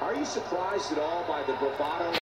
Are you surprised at all by the bravado